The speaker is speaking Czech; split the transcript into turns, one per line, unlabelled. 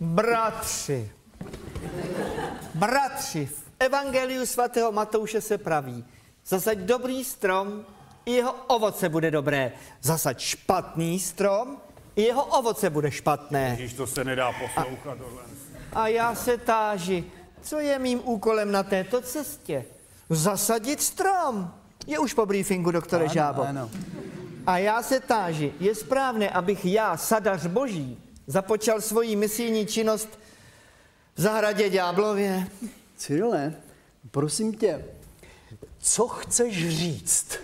Bratři, bratři, v Evangeliu svatého Matouše se praví, zasaď dobrý strom, i jeho ovoce bude dobré. Zasaď špatný strom, i jeho ovoce bude špatné.
Když to se nedá poslouchat. tohle.
A já se táži, co je mým úkolem na této cestě? Zasadit strom. Je už po briefingu, doktore
Ano,
Žábo.
ano.
A já se táži, je správné, abych já, sadař boží, započal svoji misijní činnost v zahradě Ďáblově?
Cyrile, prosím tě, co chceš říct?